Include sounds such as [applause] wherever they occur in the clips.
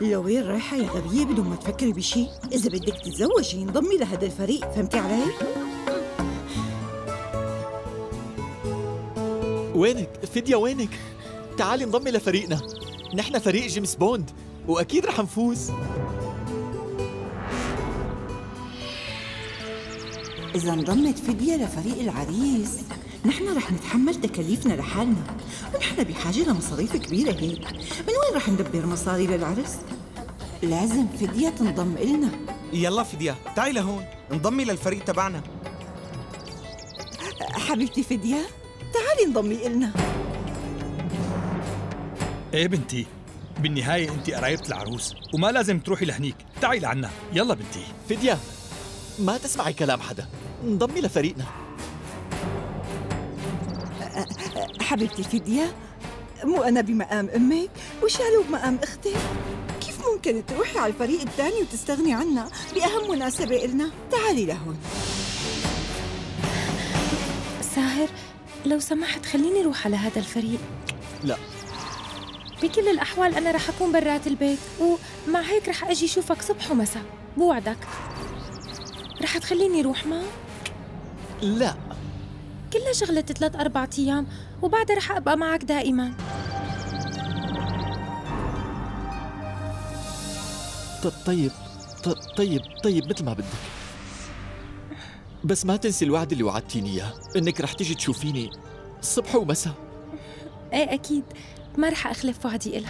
لوين رايحة يا غبية بدون ما تفكري بشي؟ إذا بدك تتزوجي انضمي لهذا الفريق، فهمتي علي؟ وينك؟ فدية وينك؟ تعالي انضمي لفريقنا نحن فريق جيمس بوند وأكيد رح نفوز إذا انضمت فدية لفريق العريس نحن رح نتحمل تكاليفنا لحالنا ونحن بحاجة لمصاريف كبيرة هيك. من وين رح ندبر مصاري للعرس؟ لازم فدية تنضم إلنا. يلا فدية تعي لهون. انضمي للفريق تبعنا. حبيبتي فدية تعالي انضمي إلنا. إيه بنتي؟ بالنهاية أنت قرايبة العروس وما لازم تروحي لهنيك. تعي لعنا. يلا بنتي. فدية ما تسمعي كلام حدا. انضمي لفريقنا. حبيبتي فدية مو أنا بمقام أمك وشالو بمقام أختك؟ كيف ممكن تروحي على الفريق الثاني وتستغني عنا بأهم مناسبة إلنا؟ تعالي لهون. ساهر لو سمحت خليني روح على هذا الفريق. لا. بكل الأحوال أنا رح أكون برات البيت ومع هيك رح أجي شوفك صبح ومساء بوعدك. رح تخليني روح معك؟ لا. كلها شغلة ثلاث أربع أيام وبعدها رح أبقى معك دائما. ط- طيب ط- طيب طيب مثل ما بدك. بس ما تنسي الوعد اللي وعدتيني إياه إنك رح تيجي تشوفيني صبح ومساء. إيه أكيد. ما رح أخلف وعدي إلك.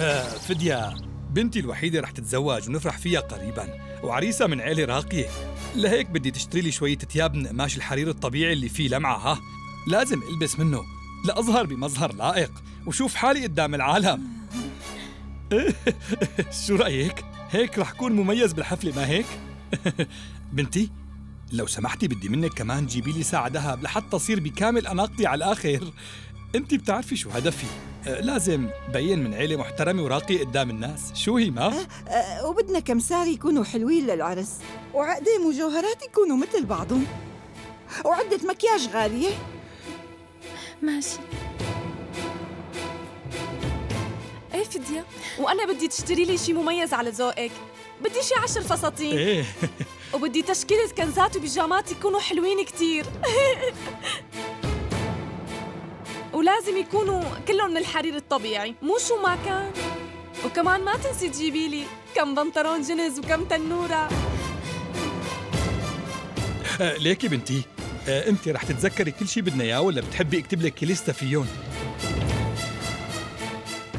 آه فدية بنتي الوحيدة رح تتزوج ونفرح فيها قريبا. وعريسة من عيلة راقية. لهيك بدي تشتري لي شوية ثياب من قماش الحرير الطبيعي اللي فيه لمعة ها؟ لازم ألبس منه. لأظهر بمظهر لائق. وشوف حالي قدام العالم. [laughs] شو رأيك؟ هيك رح كون مميز بالحفلة ما هيك؟ [laughs] بنتي لو سمحتي بدي منك كمان جيبي لي ساعة ذهب لحتى أصير بكامل أناقتي على الآخر. انت بتعرفي شو هدفي. أه، لازم بين من عيلة محترمة وراقية قدام الناس. شو هي ما؟ أه وبدنا كم ساري يكونوا حلوين للعرس. وعقدة مجوهرات يكونوا مثل بعضهم. وعدة مكياج غالية. ماشي. إيه فدية؟ وأنا بدي تشتري لي شي مميز على ذوقك. بدي شي عشر فساتين. إيه. وبدي تشكيلة كنزات وبيجامات يكونوا حلوين كتير. [laughs] ولازم يكونوا كلهم من الحرير الطبيعي مو شو ما كان. وكمان ما تنسي تجيبي لي كم بنطلون جنز وكم تنورة. آه ليكي بنتي. آه انت رح تتذكري كل شي بدنا اياه ولا بتحبي اكتب لك لستة فيهم؟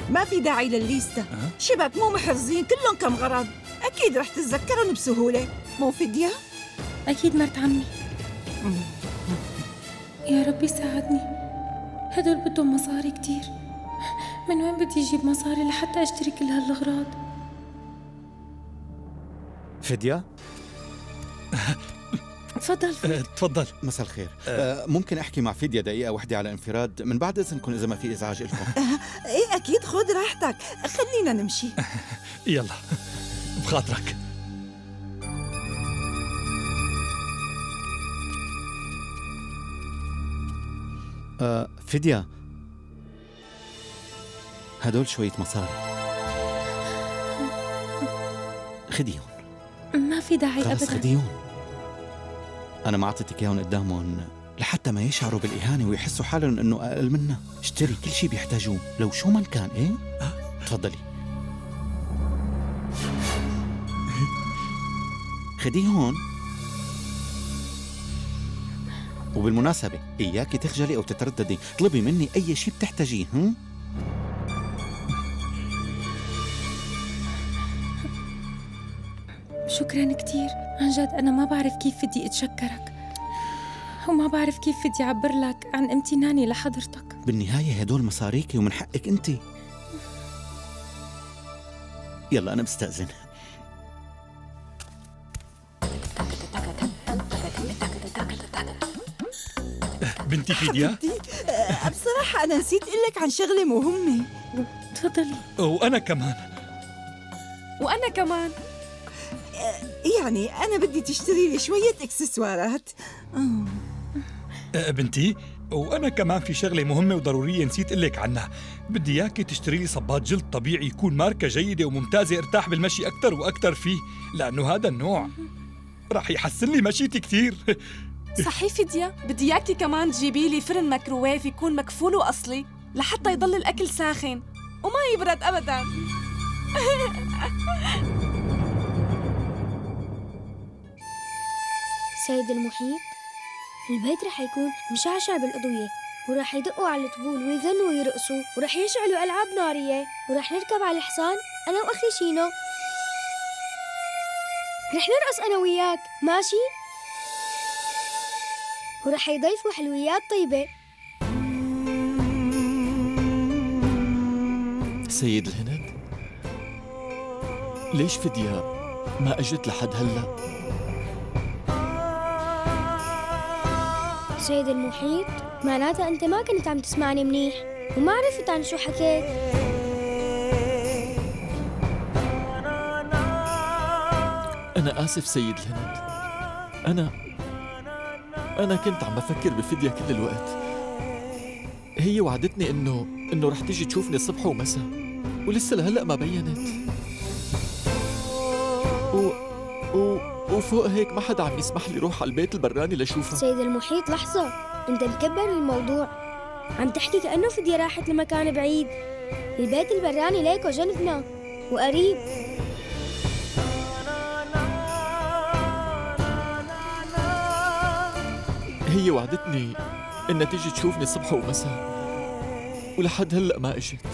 ما في داعي للليستة. شبك مو محرزين كلهم كم غرض. أكيد رح تتذكرهم بسهولة. مو فدية؟ أكيد مرت عمي. يا ربي ساعدني. هدول بدهم مصاري كتير. من وين بدي أجيب مصاري لحتى أشتري كل هالأغراض فدية؟ تفضل. [laughs] آه تفضل. مساء الخير. آه. ممكن أحكي مع فدية دقيقة واحدة على انفراد؟ من بعد إذنكم إذا ما في إزعاج لكم [laughs] إيه أكيد خذ راحتك. خلينا نمشي. [laughs] يلا بخاطرك. آه فدية. هدول شوية مصاري. خديهم. ما في داعي خلص أبدا. خديهم. أنا ما أعطيتك إياهم قدامهم لحتى ما يشعروا بالإهانة ويحسوا حالهم إنه أقل منا. اشتري كل شيء بيحتاجوه. لو شو ما كان إيه؟ تفضلي. خديهم. وبالمناسبة إياكي تخجلي أو تترددي. اطلبي مني أي شيء بتحتاجيه هم؟ شكرا كتير. عن جد أنا ما بعرف كيف بدي أتشكرك. وما بعرف كيف بدي أعبر لك عن امتناني لحضرتك. بالنهاية هدول مصاريكي ومن حقك أنت. يلا أنا بستأذن. بنتي فيديا حبيبتي [laughs] آه، بصراحة أنا نسيت أقول لك عن شغلة مهمة. تفضلي. وأنا كمان. وأنا كمان. يعني أنا بدي تشتري لي شوية إكسسوارات. آه. آه بنتي وأنا كمان في شغلة مهمة وضرورية نسيت أقول لك عنها. بدي إياكي تشتري لي صباط جلد طبيعي يكون ماركة جيدة وممتازة ارتاح بالمشي أكثر وأكثر فيه لأنه هذا النوع. رح يحسن لي مشيتي كثير. [laughs] صحيح فدية بدي إياكي كمان تجيبي لي فرن ميكروويف يكون مكفول وأصلي لحتى يضل الأكل ساخن وما يبرد ابدا [laughs] سيد المحيط البيت رح يكون مشعشع بالأضوية ورح يدقوا على الطبول ويغنوا ويرقصوا ورح يشعلوا ألعاب نارية ورح نركب على الحصان أنا وأخي شينو رح نرقص أنا وياك ماشي؟ ورح يضيفوا حلويات طيبة. سيد الهند ليش فدية ما أجت لحد هلأ؟ سيد المحيط معناتها أنت ما كنت عم تسمعني منيح وما عرفت عن شو حكيت. أنا آسف سيد الهند أنا أنا كنت عم بفكر بفدية كل الوقت. هي وعدتني انه إنه رح تيجي تشوفني الصبح ومساء ولسه لهلأ ما بينت. و... و... وفوق هيك ما حدا عم يسمح لي روح على البيت البراني لشوفها سيد المحيط لحظة. أنت مكبر الموضوع. عم تحكي كأنه فدية راحت لمكان بعيد. البيت البراني ليكو جنبنا. وقريب. هي وعدتني انها تيجي تشوفني الصبح ومساء ولحد هلأ ما إجت. [laughs]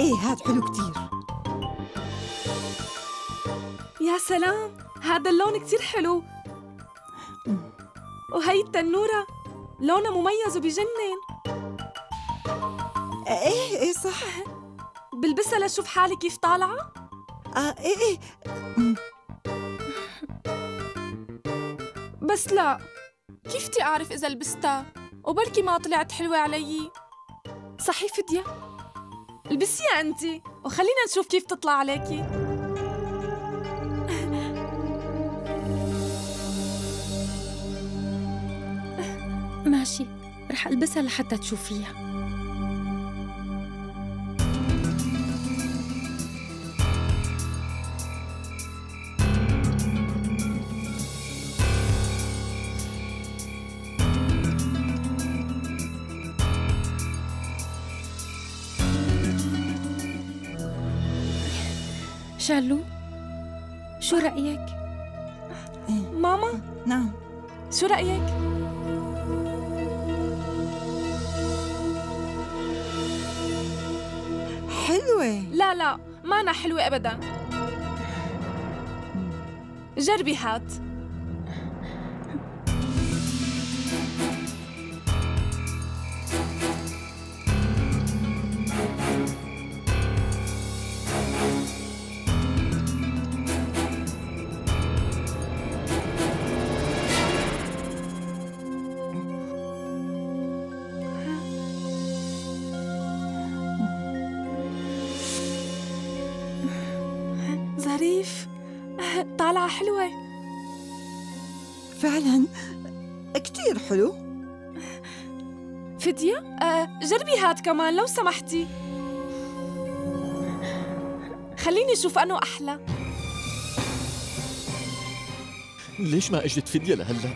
إيه هاد حلو كتير. يا سلام هذا اللون كتير حلو. وهي التنورة. لونها مميز وبجنن إيه إيه صح. بلبسها لشوف حالي كيف طالعة؟ آه إيه إيه. بس لا كيف بدي أعرف إذا لبستها؟ وبركي ما طلعت حلوة علي. صحيح فدية؟ البسيها أنت وخلينا نشوف كيف تطلع عليكي. ماشي. رح ألبسها لحتى تشوفيها. شالو شو رأيك؟ ماما؟ نعم. شو رأيك؟ لا لا ما أنا حلوة أبدا. جربي هات. حلوة. فعلا؟ كتير حلو. فدية آه جربي هات كمان لو سمحتي. خليني أشوف أنه أحلى. ليش ما اجت فدية لهلأ؟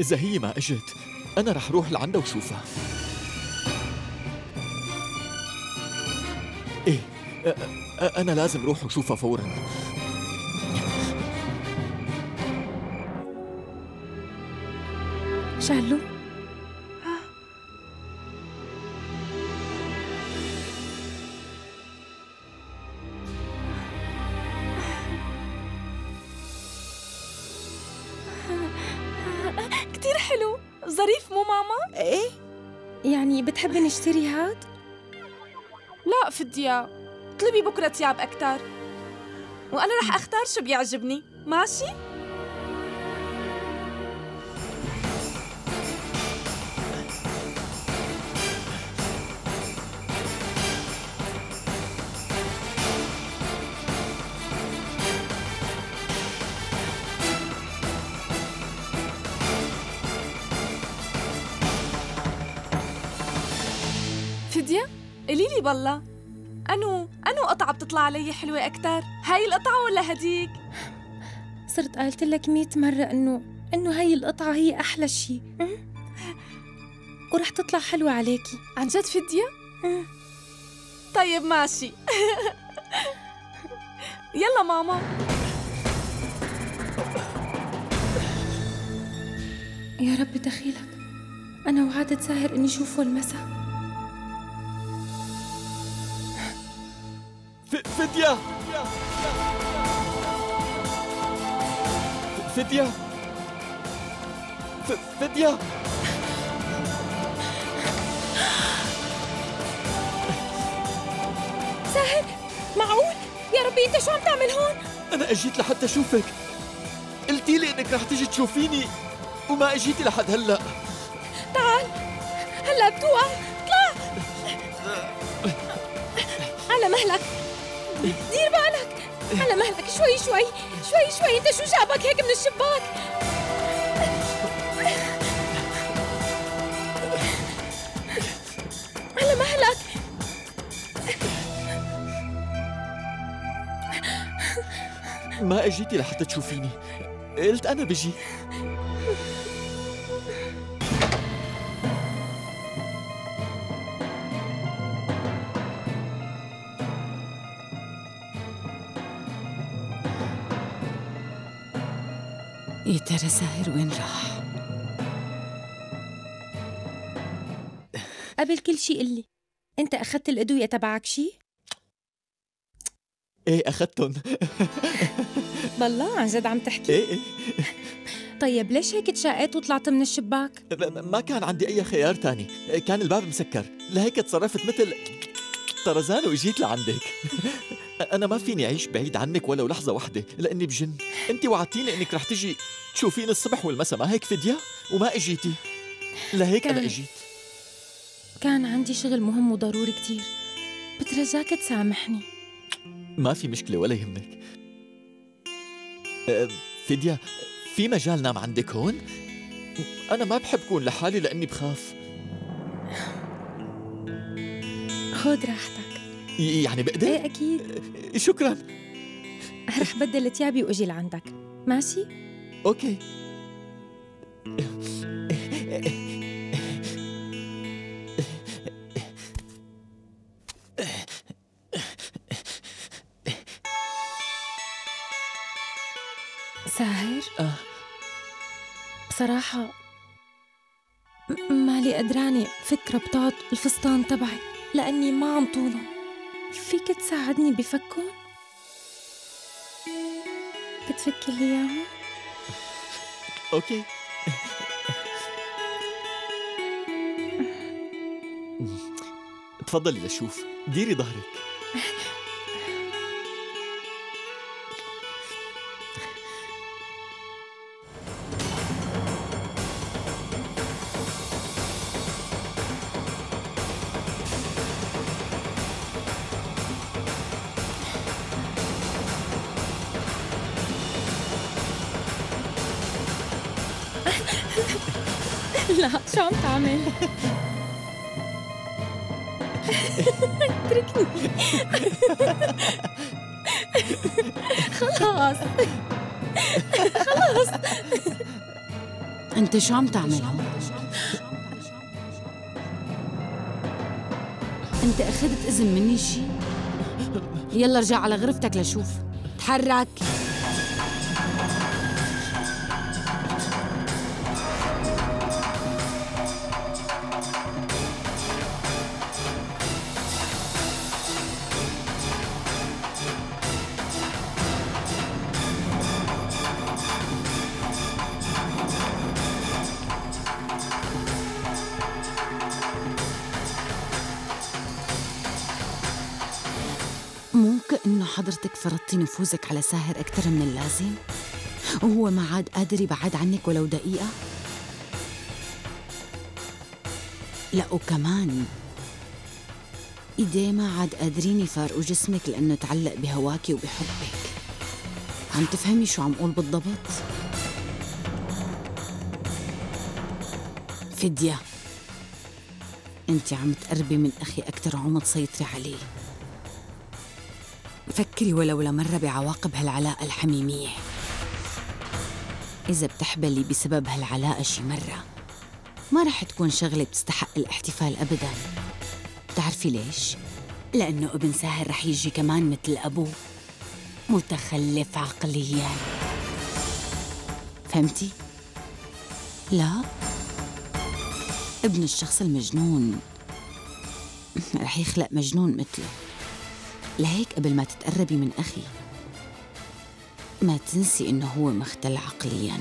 إذا هي ما اجت أنا رح روح لعندها وشوفها. إيه أ- أ- أنا لازم روح وشوفها فورا. شالو؟ كتير حلو. ظريف مو ماما؟ إيه؟ يعني بتحبي نشتري هاد؟ لا فدية. اطلبي بكرة ثياب أكثر وأنا رح أختار شو بيعجبني ماشي؟ فدية قولي لي بالله أنو أنو قطعة بتطلع علي حلوة أكتر؟ هاي القطعة ولا هديك؟ صرت قالت لك مية مرة إنه إنه هي القطعة هي أحلى شيء ورح تطلع حلوة عليكي. عن جد فدية طيب ماشي. يلا ماما. يا رب دخيلك. أنا وعدت ساهر إني شوفه المساء. فدية فدية فدية ساهر معقول؟ يا ربي أنت شو عم تعمل هون؟ أنا أجيت لحتى أشوفك. قلتي لي إنك رح تيجي تشوفيني وما أجيتي لحد هلأ. تعال. هلأ بتوقع. اطلع. على مهلك. دير بالك. على مهلك شوي شوي شوي شوي. انت شو جابك هيك من الشباك؟ على مهلك. ما أجيتي لحتى تشوفيني. قلت أنا بجي. ساهر وين راح؟ قبل كل شيء قل لي انت أخذت الأدوية تبعك شيء إيه أخذتهم. [laughs] بالله عن جد عم تحكي. إيه إيه. طيب ليش هيك تشقيت وطلعت من الشباك؟ ما كان عندي أي خيار تاني. كان الباب مسكر. لهيك تصرفت مثل طرزان وإجيت لعندك. [laughs] أنا ما فيني أعيش بعيد عنك ولو لحظة واحدة لأني بجن. أنت وعدتيني إنك رح تجي تشوفيني الصبح والمساء ما هيك فدية؟ وما إجيتي. لهيك أنا إجيت. كان عندي شغل مهم وضروري كتير. بترجاك تسامحني. ما في مشكلة ولا يهمك. أه، فدية في مجال نام عندك هون؟ أنا ما بحب كون لحالي لأني بخاف. خذ راحتك. يعني بقدر؟ إيه أكيد. شكرا. [laughs] رح بدل ثيابي واجي لعندك ماشي؟ أوكي. ساهر؟ آه. بصراحة مالي قدراني فك ربطات الفستان تبعي لأني ما عم طولهم. فيك تساعدني بفكهم؟ بتفكي لي إياهم؟ أوكي [laughs] تفضلي لشوف ديري ظهرك [laughs] لا شو عم تعمل؟ اتركني خلاص انت شو عم تعمل هون؟ انت اخذت اذن مني شي؟ يلا ارجع على غرفتك لشوف تحرك نفوذك على ساهر أكثر من اللازم؟ وهو ما عاد قادر يبعد عنك ولو دقيقة؟ لا وكمان ايديه ما عاد قادرين يفارقوا جسمك لأنه تعلق بهواكي وبحبك عم تفهمي شو عم قول بالضبط؟ فدية انت عم تقربي من أخي أكثر وعم تسيطري عليه فكري ولو لمرة بعواقب هالعلاقة الحميمية إذا بتحبلي بسبب هالعلاقة شي مرة ما رح تكون شغلة بتستحق الاحتفال أبداً. بتعرفي ليش؟ لأنه ابن ساهر رح يجي كمان مثل أبوه. متخلف عقلياً. فهمتي؟ لا. ابن الشخص المجنون. رح يخلق مجنون مثله. لهيك قبل ما تتقربي من أخي ما تنسي إنه هو مختل عقلياً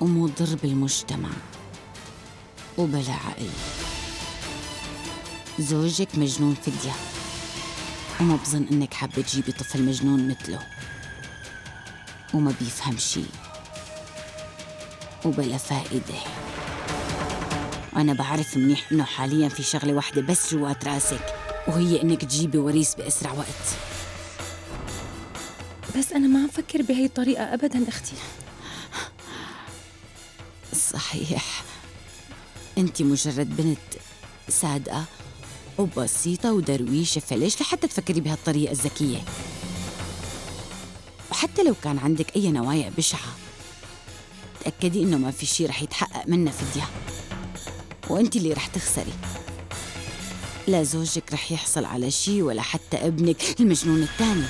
ومضر بالمجتمع وبلا عقل. زوجك مجنون فدية وما بظن إنك حابة تجيبي طفل مجنون مثله. وما بيفهم شي وبلا فائدة. أنا بعرف منيح إنه حاليا في شغلة واحدة بس جوات راسك. وهي إنك تجيبي وريث بأسرع وقت. بس أنا ما عم فكر بهي الطريقة أبدا أختي. صحيح. أنت مجرد بنت صادقة وبسيطة ودرويشة فليش لحتى تفكري بهالطريقة الذكية؟ وحتى لو كان عندك أي نوايا بشعة تأكدي إنه ما في شي رح يتحقق منا فدية وأنت اللي رح تخسري. لا زوجك رح يحصل على شي ولا حتى ابنك المجنون الثاني.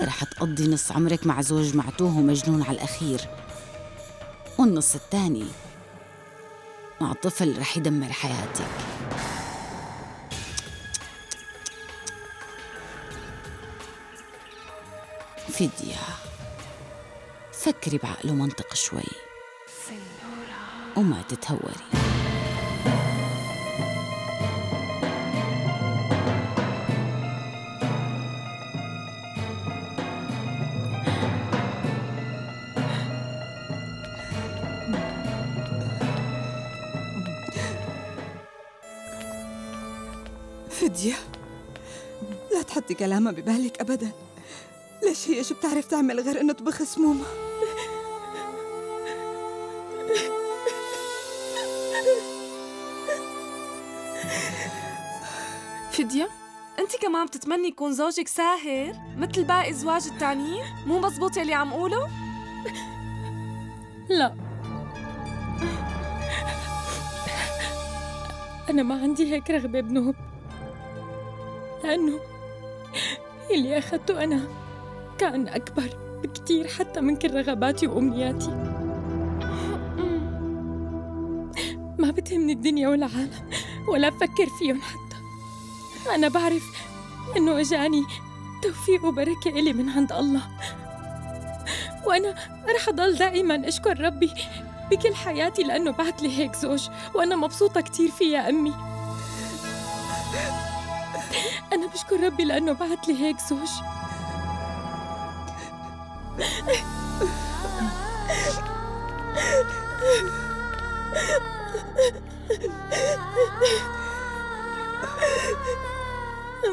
رح تقضي نص عمرك مع زوج معتوه ومجنون على الأخير. والنص الثاني مع طفل رح يدمر حياتك. فدية فكري بعقل ومنطق شوي. وما تتهوري. كلامها ببالك أبدا. ليش هي شو بتعرف تعمل غير إنه تبخ سمومها فدية أنت كمان بتتمني يكون زوجك ساهر مثل باقي الزواج التانيين مو مزبوط يلي عم قوله؟ لا. أنا ما عندي هيك رغبة بنوب. لأنه اللي أخذته أنا. كان أكبر بكتير حتى من كل رغباتي وأمنياتي. ما بتهمني الدنيا والعالم ولا بفكر فيهم حتى. أنا بعرف إنه إجاني توفيق وبركة إلي من عند الله. وأنا رح أضل دائما أشكر ربي بكل حياتي لأنه بعت لي هيك زوج وأنا مبسوطة كتير فيه يا أمي. بشكر ربي لأنه بعت لي هيك زوج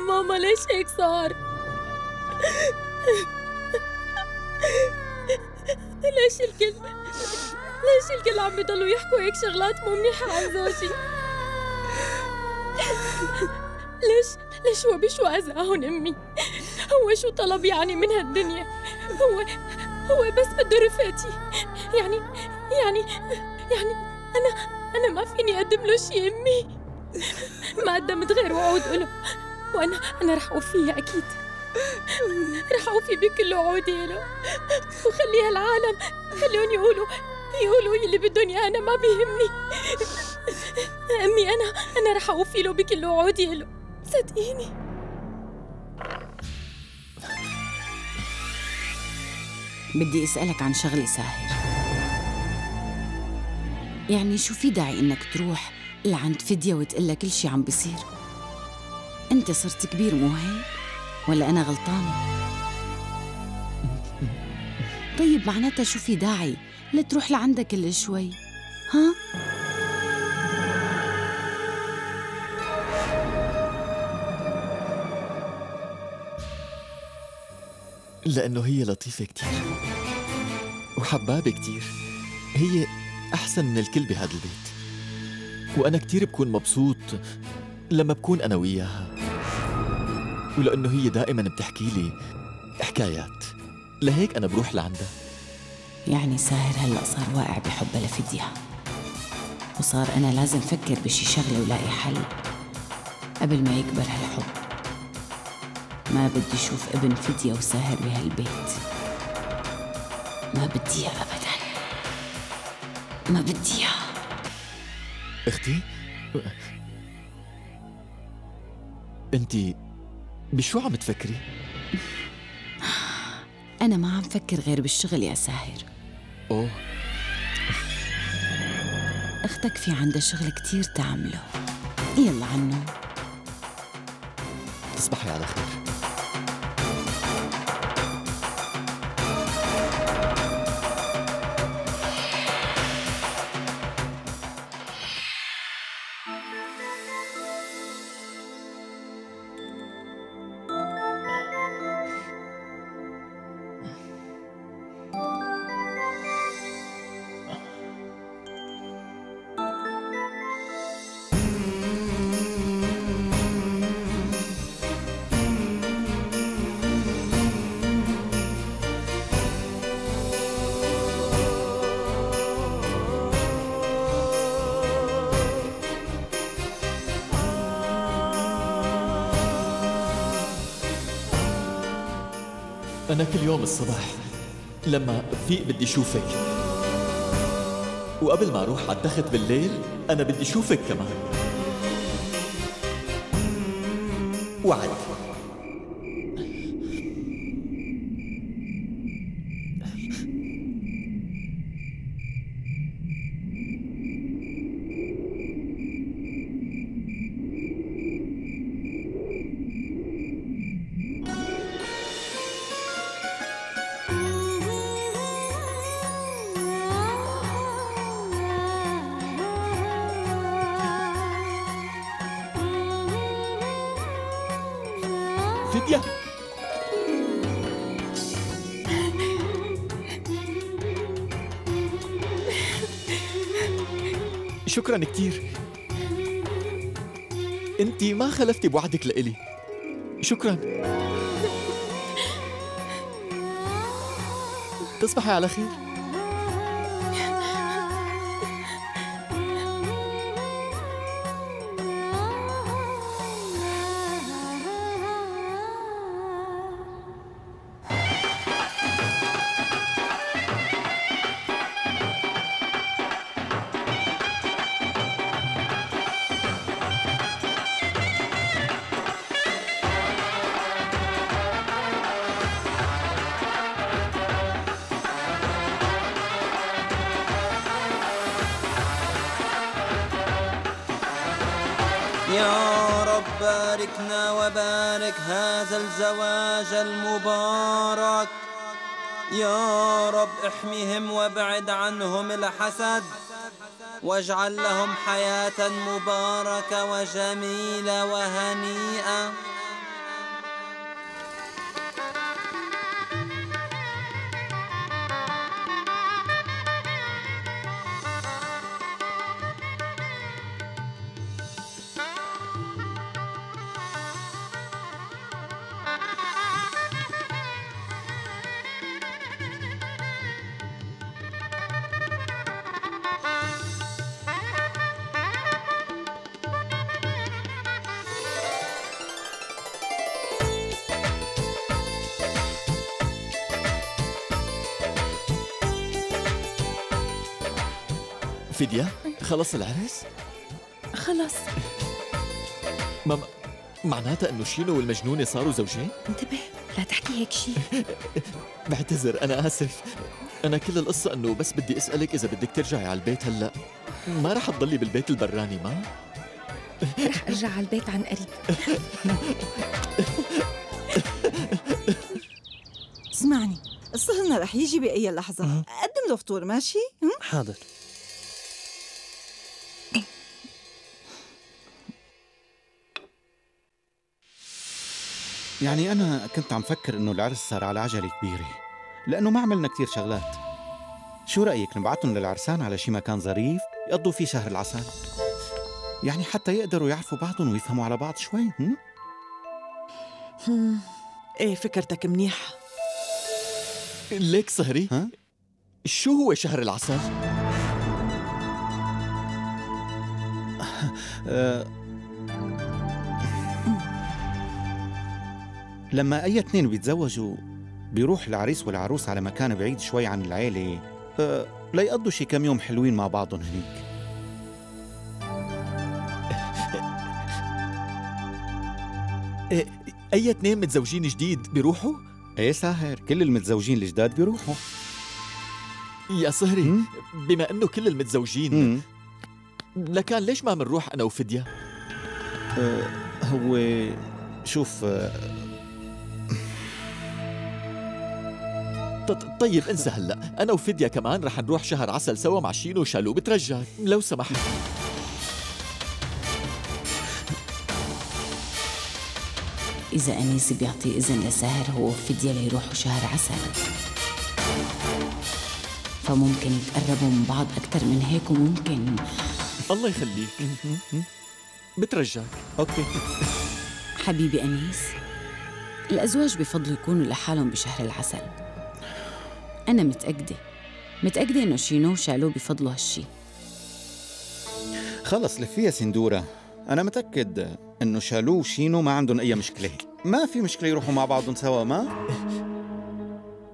ماما ليش هيك صار؟ ليش الكل ليش الكل عم بيضلوا يحكوا هيك شغلات مو منيحة عن زوجي؟ ليش ليش هو بشو أمي؟ هو شو طلب يعني من هالدنيا؟ هو هو بس بده رفقتي. يعني يعني يعني أنا أنا ما فيني أقدم له شي أمي. ما قدمت غير وعود له. وأنا أنا رح أوفيها أكيد. رح أوفي بكل وعودي له. وخلي هالعالم خليهم يقولوا يقولوا يلي بدهم إياه أنا ما بيهمني. أمي أنا أنا رح أوفي له بكل وعودي له. صدقيني بدي أسألك عن شغلة ساهر يعني شو في داعي إنك تروح لعند فدية وتقلها كل شي عم بيصير أنت صرت كبير مو هيك؟ ولا أنا غلطانة؟ طيب معناتها شو في داعي لتروح لعندها كل شوي ها؟ لأنه هي لطيفة كتير. وحبابة كتير. هي أحسن من الكل بهذا البيت. وأنا كتير بكون مبسوط لما بكون أنا وياها. ولأنه هي دائما بتحكي لي حكايات. لهيك أنا بروح لعندها. يعني ساهر هلأ صار واقع بحبها لفدية وصار أنا لازم فكر بشي شغلة ولاقي حل. قبل ما يكبر هالحب. ما بدي شوف ابن فدية وساهر بهالبيت. ما بديها أبدا. ما بديها. أختي؟ انت بشو عم تفكري؟ [laughs] أنا ما عم فكر غير بالشغل يا ساهر. أوه. [laughs] أختك في عندها شغل كتير تعمله. يلا عنه. تصبحي على خير. أنا كل يوم الصبح لما بفيق بدي شوفك. وقبل ما أروح على التخت بالليل أنا بدي شوفك كمان. وعد. شكرا كتير. انت ما خلفتي بوعدك لإلي. شكرا. تصبحي على خير. يا رب احميهم وابعد عنهم الحسد واجعل لهم حياة مباركة وجميلة وهنيئة. فدية خلص العرس؟ خلص. ما معناتها إنه شينو والمجنونة صاروا زوجين؟ انتبه لا تحكي هيك شيء. [laughs] بعتذر أنا آسف. أنا كل القصة إنه بس بدي أسألك إذا بدك ترجعي على البيت هلأ. ما رح تضلي بالبيت البراني ما؟ رح أرجع على البيت عن قريب اسمعني الصهرنا رح يجي بأي لحظة. قدم له فطور ماشي؟ هم؟ حاضر. يعني أنا كنت عم فكر إنه العرس صار على عجلة كبيرة لأنه ما عملنا كتير شغلات شو رأيك نبعتهم للعرسان على شي مكان ظريف يقضوا فيه شهر العسل يعني حتى يقدروا يعرفوا بعضهم ويفهموا على بعض شوي هم؟ هم، إيه فكرتك منيحة ليك سهري ها؟ شو هو شهر العسل؟ أه لما أي اثنين بيتزوجوا بيروح العريس والعروس على مكان بعيد شوي عن العيلة ليقضوا شي كم يوم حلوين مع بعضهم هنيك إيه، أي اثنين متزوجين جديد بيروحوا؟ إيه ساهر كل المتزوجين الجداد بيروحوا يا سهري هم؟ بما إنه كل المتزوجين. لكان ليش ما منروح أنا وفدية؟ أه هو شوف أه طيب انسى هلا. أنا وفدية كمان رح نروح شهر عسل سوا مع شينو وشالو. بترجاك لو سمحت. إذا أنيس بيعطي إذن لساهر هو وفدية ليروحوا شهر عسل. فممكن يتقربوا من بعض أكثر من هيك وممكن. الله يخليك. بترجاك أوكي. حبيبي أنيس الأزواج بفضلوا يكونوا لحالهم بشهر العسل. أنا متأكدة. متأكدة إنه شينو وشالو بفضلوا هالشي. خلص لفيها سندورة. أنا متأكد إنه شالو وشينو ما عندهم أي مشكلة. ما في مشكلة يروحوا مع بعضهم سوا ما؟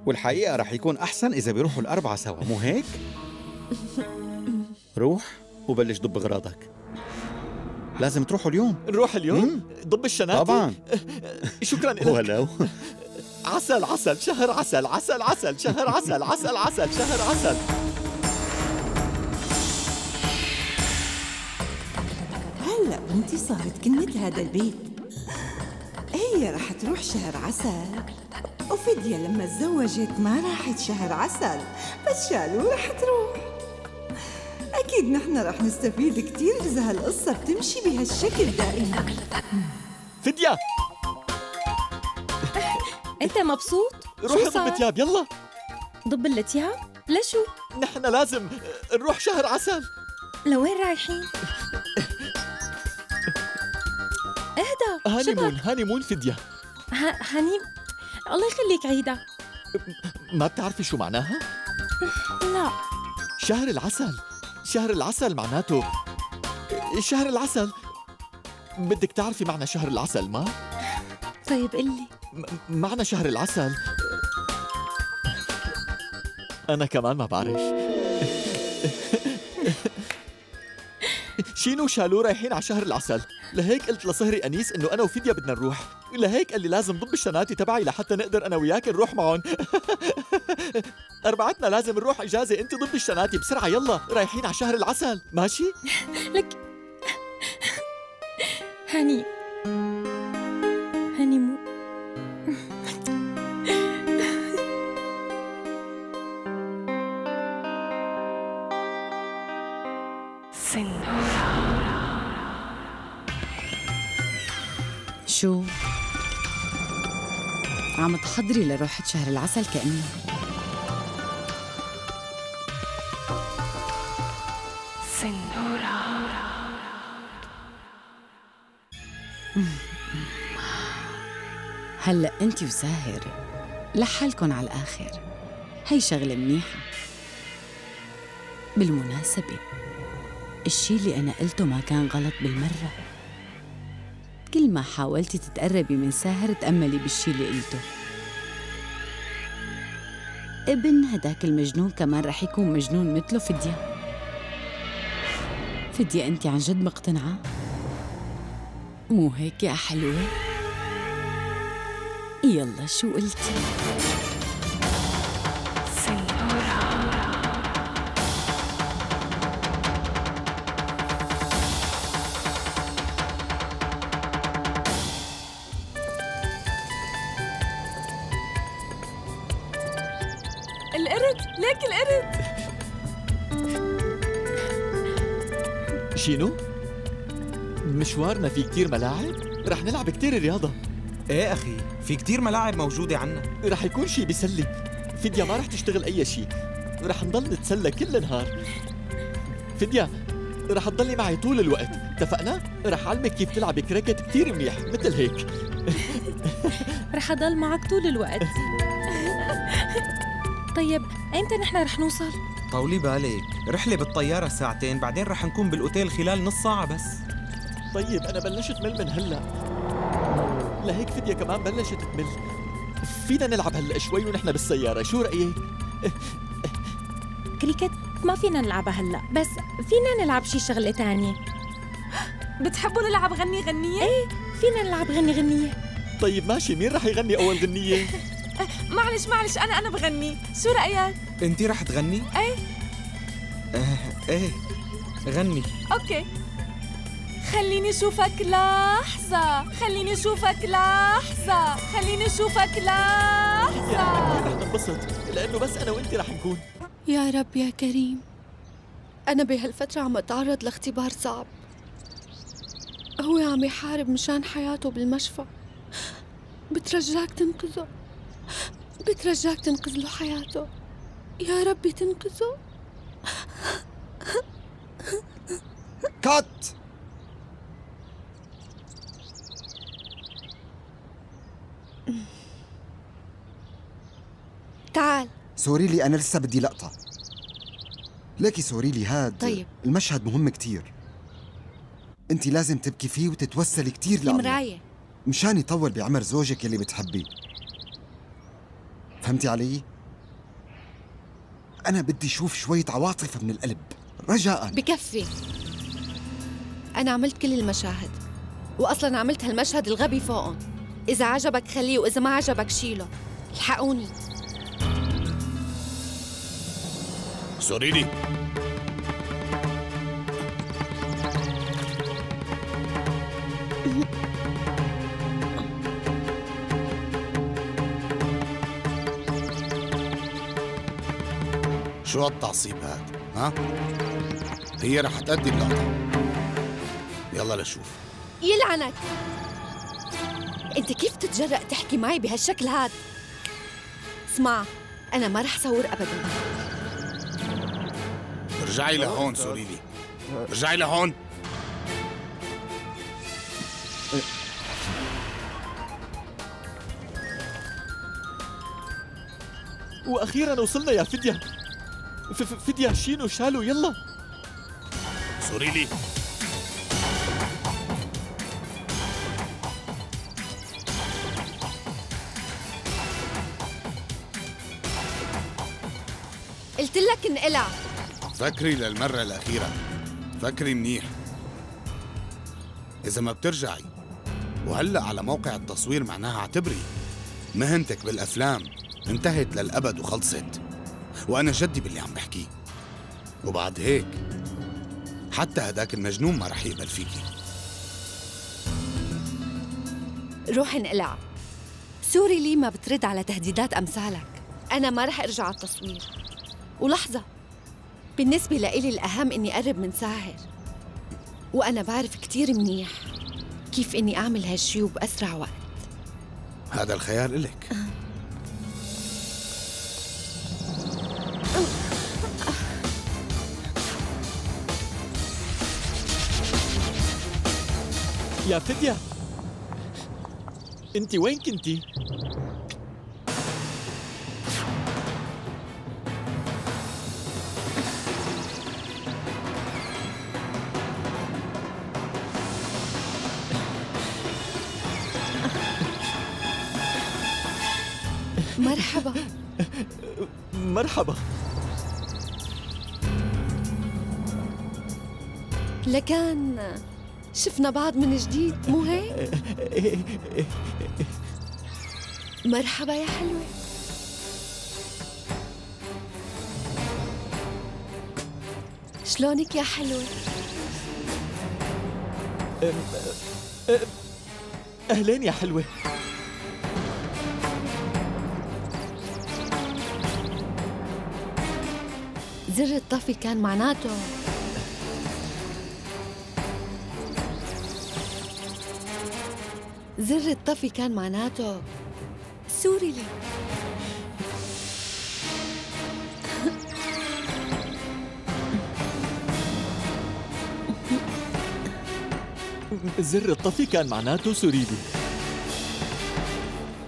والحقيقة رح يكون أحسن إذا بيروحوا الأربعة سوا مو هيك؟ روح وبلش ضب أغراضك لازم تروحوا اليوم. نروح اليوم. ضب الشناتي؟ طبعا. [laughs] شكرا لك. ولو. عسل عسل شهر عسل عسل عسل شهر عسل عسل عسل شهر عسل. هلا بنتي صارت كلمة هذا البيت. هي رح تروح شهر عسل. وفدية لما تزوجت ما راحت شهر عسل بس شالو رح تروح. أكيد نحن رح نستفيد كتير إذا هالقصة بتمشي بهالشكل دائما. فدية! أنت مبسوط؟ روح ضب؟ تياب يلا ضب التياب؟ لشو؟ نحن لازم نروح شهر عسل لوين رايحين؟ اهدى honeymoon honeymoon فدية ه- honey الله يخليك عيدة ما بتعرفي شو معناها؟ [laughs] لا شهر العسل شهر العسل معناته شهر العسل بدك تعرفي معنى شهر العسل ما؟ طيب قلي م- معنى شهر العسل. أنا كمان ما بعرف. شينو وشالو رايحين على شهر العسل؟ لهيك قلت لصهري أنيس إنه أنا وفيديا بدنا نروح. لهيك قال لي لازم ضب الشناتي تبعي لحتى نقدر أنا وياك نروح معهم. أربعتنا لازم نروح إجازة أنت ضب الشناتي بسرعة يلا رايحين على شهر العسل. ماشي؟ [laughs] لك هاني عم تحضري لروحة شهر العسل كأني. هلا انت وساهر. لحالكن على الآخر. هي شغلة منيحة. بالمناسبة الشي اللي أنا قلته ما كان غلط بالمرة. كل ما حاولتي تتقربي من ساهر تأملي بالشي اللي قلته. ابن هداك المجنون كمان رح يكون مجنون مثله فدية فدية أنت عن جد مقتنعة؟ مو هيك يا حلوة؟ يلا شو قلتي؟ شينو؟ مشوارنا في كتير ملاعب. رح نلعب كتير رياضة. إيه أخي في كتير ملاعب موجودة عنا. رح يكون شي بيسلي فديا ما رح تشتغل أي شي. رح نضل نتسلى كل نهار. فديا رح تضلي معي طول الوقت. اتفقنا؟ رح علمك كيف تلعبي كريكت كتير منيح مثل هيك. [laughs] رح أضل معك طول الوقت. [laughs] طيب أيمتى نحن رح نوصل؟ طولي بالك رحلة بالطيارة ساعتين بعدين رح نكون بالأوتيل خلال نص ساعة بس طيب أنا بلشت مل من هلأ لهيك فدية كمان بلشت تمل فينا نلعب هلأ شوي ونحن بالسيارة شو رأيك؟ كريكت ما فينا نلعبها هلأ بس فينا نلعب شي شغلة تانية بتحبوا نلعب غني غنية؟ إيه فينا نلعب غني غنية طيب ماشي مين رح يغني أول غنية؟ [laughs] معلش معلش أنا أنا بغني. شو رأيك؟ أنتي رح تغني؟ إيه. آه إيه. غني. أوكي. خليني أشوفك لحظة. خليني أشوفك لحظة. خليني أشوفك لحظة. رح ننبسط لأنه بس أنا وأنت رح نكون. يا رب يا كريم. أنا بهالفترة عم أتعرض لاختبار صعب. هو عم يحارب مشان حياته بالمشفى. بترجاك تنقذه. بترجاك تنقذ له حياته. يا ربي تنقذه. كات! تعال. سوري لي أنا لسه بدي لقطة. ليكي سوري لي هاد طيب. المشهد مهم كتير. انت لازم تبكي فيه وتتوسلي كتير لله مراية. مشان يطول بعمر زوجك يلي بتحبيه. فهمتي علي؟ أنا بدي أشوف شوية عواطف من القلب. رجاء. بكفي. أنا عملت كل المشاهد. وأصلا عملت هالمشهد الغبي فوقهم. إذا عجبك خليه وإذا ما عجبك شيله. الحقوني. سوري لي. شو هالتعصيب هاد؟ ها؟ هي رح تأدي اللقطة يلا لشوف. يلعنك انت كيف تتجرأ تحكي معي بهالشكل هاد؟ اسمع أنا ما رح صور ابدا. ارجعي لهون سوري لي. ارجعي لهون. وأخيرا وصلنا يا فدية. ف- ف- فدية شينو شالو يلا. سوري لي قلت لك انقلع فكري للمرة الأخيرة. فكري منيح. إذا ما بترجعي وهلأ على موقع التصوير معناها اعتبري. مهنتك بالأفلام انتهت للأبد وخلصت. وأنا جدي باللي عم بحكيه. وبعد هيك حتى هداك المجنون ما رح يقبل فيكي. روح انقلع. سوري لي ما بترد على تهديدات أمثالك. أنا ما رح أرجع على التصوير. ولحظة. بالنسبة لإلي الأهم إني أقرب من ساهر. وأنا بعرف كتير منيح كيف إني أعمل هالشي وبأسرع وقت. هذا الخيار إلك. يا فدية. انت وين كنتي؟ مرحبا. مرحبا. لكان شفنا بعض من جديد مو هيك؟ مرحبا يا حلوة. شلونك يا حلوة؟ أهلين يا حلوة. زر الطفي كان معناته زر الطفي كان معناته سوري لي. زر الطفي كان معناته سوريلي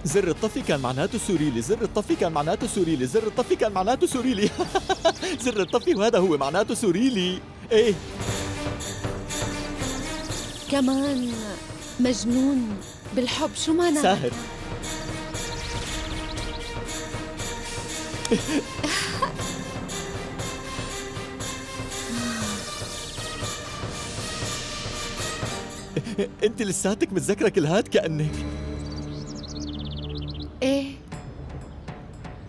زر الطفي كان معناته سوريلي زر الطفي كان معناته سوريلي زر الطفي كان معناته سوريلي [laughs] زر الطفي وهذا هو معناته سوريلي إيه. كمان مجنون بالحب شو معنى؟ ساهر. [laughs] انت لساتك متذكرة كل هاد كأنك. إيه.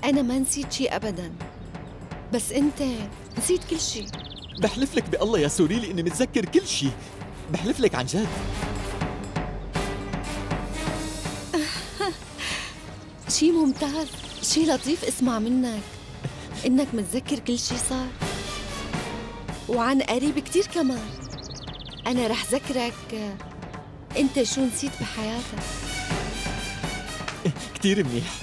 أنا ما نسيت شيء ابدا. بس أنت نسيت كل شيء بحلف لك بالله يا سوريلي إني متذكر كل شيء بحلف لك عن جد. شيء ممتاز شيء لطيف اسمع منك. إنك متذكر كل شيء صار. وعن قريب كتير كمان. أنا رح ذكرك أنت شو نسيت بحياتك؟ كتير منيح.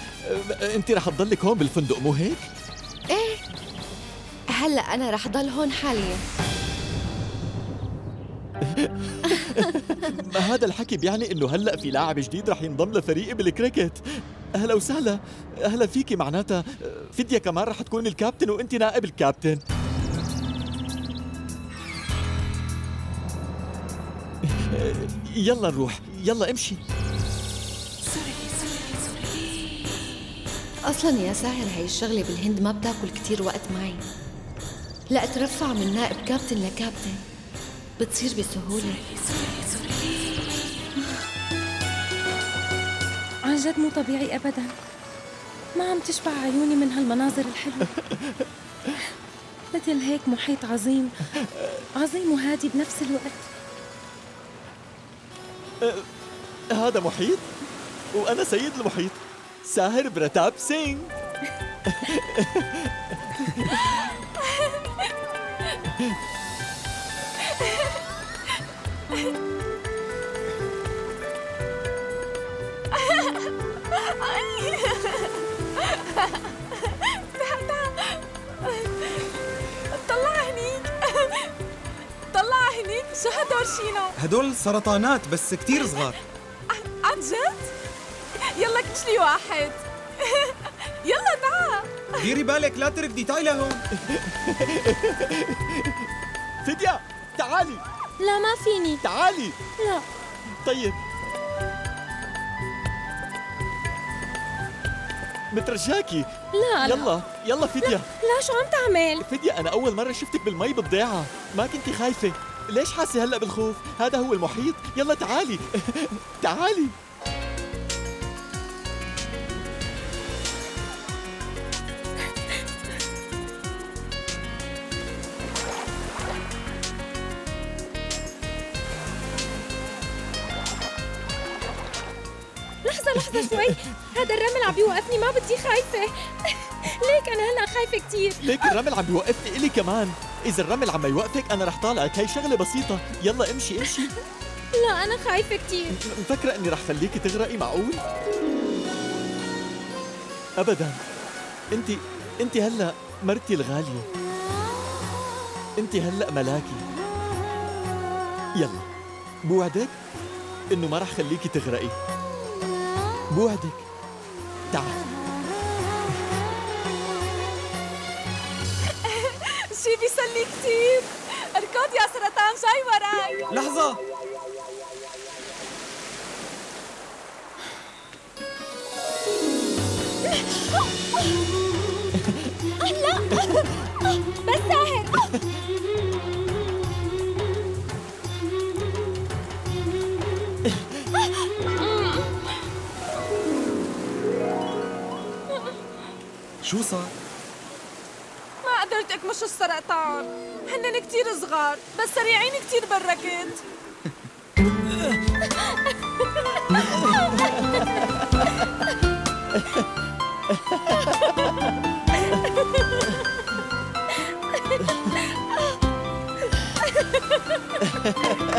أنت رح تضلك هون بالفندق مو هيك؟ إيه. هلأ أنا رح ضل هون حاليا. [laughs] ما هذا الحكي بيعني إنه هلأ في لاعب جديد رح ينضم لفريقي بالكريكت. أهلا وسهلا. أهلا فيكي معناتها. فدية كمان رح تكون الكابتن وانت نائب الكابتن. يلا نروح. يلا امشي. أصلا يا ساهر هاي الشغلة بالهند ما بتاكل كتير وقت معي. لا أترفع من نائب كابتن لكابتن. بتصير بسهولة. جد مو طبيعي ابدا. ما عم تشبع عيوني من هالمناظر الحلوة. [laughs] مثل هيك محيط عظيم. عظيم وهادي بنفس الوقت. هذا محيط؟ وأنا سيد المحيط. ساهر برتاب سينغ. [laughs] شو هدول شينو؟ هدول سرطانات بس كتير صغار. عن جد؟ يلا كشلي واحد. [laughs] يلا تعا ديري بالك لا تركضي تعي هون فدية تعالي. لا ما فيني. تعالي. لا. طيب. مترجاكي لا لا. يلا يلا فدية. لا شو عم تعمل؟ فدية أنا أول مرة شفتك بالمي بالضيعة ما كنتي خايفة. ليش حاسة هلأ بالخوف؟ هذا هو المحيط. يلا تعالي. [laughs] تعالي. لحظة لحظة شوي. هذا الرمل عم بيوقفني ما بدي خايفة. [laughs] ليك أنا هلأ خايفة كتير. ليك الرمل عم بيوقفني إلي كمان. إذا الرمل عم يوقفك أنا رح طالعك. هي شغلة بسيطة. يلا امشي امشي. لا أنا خايفة كتير. مفكرة إني رح خليكي تغرقي معقول؟ أبدا. أنت أنت هلأ مرتي الغالية. أنت هلأ ملاكي. يلا. بوعدك إنه ما رح خليكي تغرقي. بوعدك. تعال. شي بيسلي كتير. اركض يا سرطان جاي وراي. لحظة. لا بس ساهر شو صار؟ شو السرطان هنن كتير صغار بس سريعين كتير بركت Ha ha ha ha!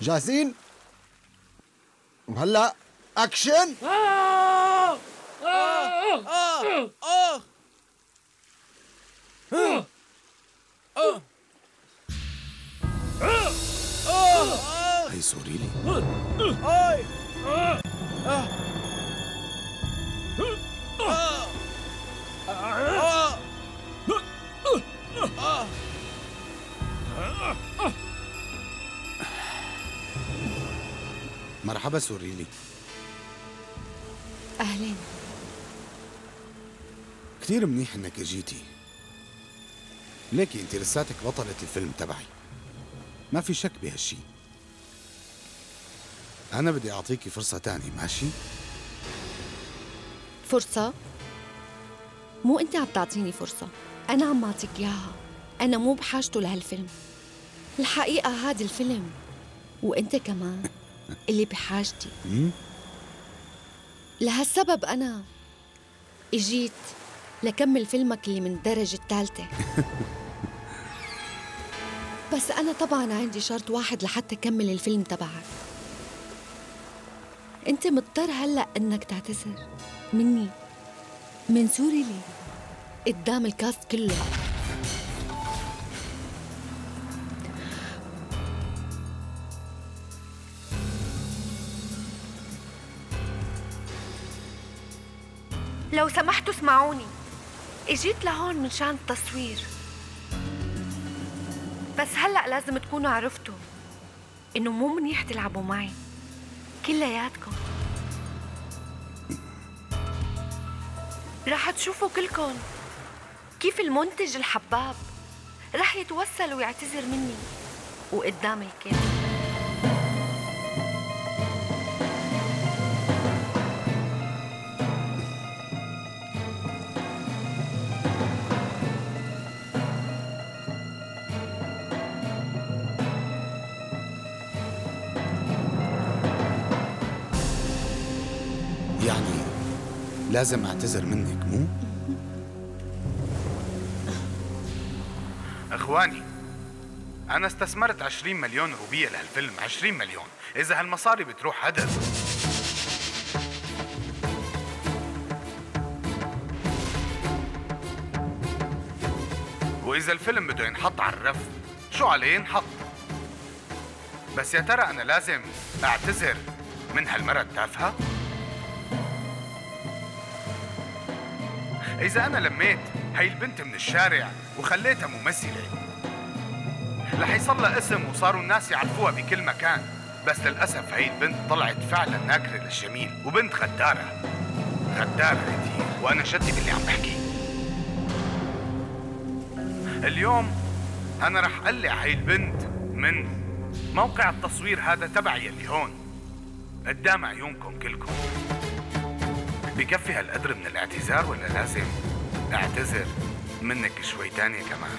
جاهزين؟ وهلا اكشن آه! آه! آه! هي سوري لي مرحبا سوريلي أهلين. كثير منيح إنك اجيتي ليكي انت لساتك بطلة الفيلم تبعي. ما في شك بهالشي. أنا بدي أعطيكي فرصة تانية ماشي؟ فرصة؟ مو أنت عم تعطيني فرصة أنا عم أعطيك إياها. أنا مو بحاجته لهالفيلم. الحقيقة هذا الفيلم وأنت كمان. [laughs] اللي بحاجتي؟ لهالسبب أنا إجيت لكمل فيلمك اللي من الدرجة الثالثة. [laughs] بس أنا طبعا عندي شرط واحد لحتى كمل الفيلم تبعك. أنت مضطر هلأ إنك تعتذر مني. من سوري لي. قدام الكاست كله. لو سمحتوا اسمعوني. اجيت لهون من شان التصوير. بس هلأ لازم تكونوا عرفتوا إنه مو منيح تلعبوا معي. كلياتكم. رح تشوفوا كلكم كيف المنتج الحباب رح يتوسل ويعتذر مني وقدام الكل. لازم اعتذر منك مو؟ أخواني أنا استثمرت 20 مليون روبية لهالفيلم 20 مليون إذا هالمصاري بتروح هدر وإذا الفيلم بده ينحط على الرف شو عليه ينحط بس يا ترى أنا لازم أعتذر من هالمرة التافهة؟ إذا أنا لميت هاي البنت من الشارع وخليتها ممثلة. رح يصير لها اسم وصاروا الناس يعرفوها بكل مكان. بس للأسف هاي البنت طلعت فعلا ناكرة للجميل وبنت غدارة. غدارة كتير وأنا جدي باللي عم بحكيه اليوم أنا رح أقلع هاي البنت من موقع التصوير هذا تبعي اللي هون. قدام عيونكم كلكم. بكفي هالقدر من الاعتذار ولا لازم؟ اعتذر منك شوي تانية كمان.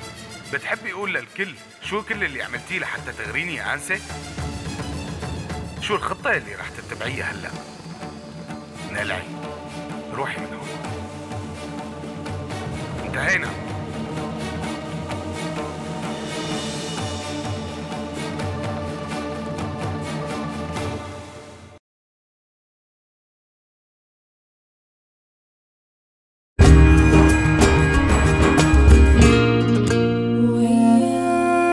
بتحبي أقول للكل شو كل اللي عملتيه لحتى تغريني يا أنسة؟ شو الخطة اللي رح تتبعيها هلا؟ نلعي روحي من هون. انتهينا.